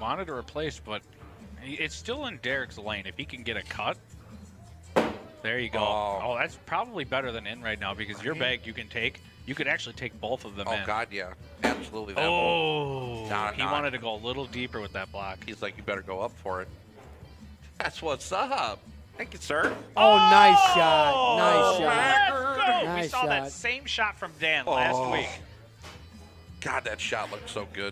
wanted to replace, but it's still in Derek's lane. If he can get a cut, there you go. Oh. Oh, that's probably better than in right now because your bag you can take. You could actually take both of them Oh in. God, yeah, absolutely. That. Oh, Nah, he nah. wanted to go a little deeper with that block. He's like, you better go up for it. That's what's up. Thank you, sir. Oh, nice shot. Oh, nice shot. Let's go. we saw saw that same shot from Dan last oh. week. God, that shot looked so good.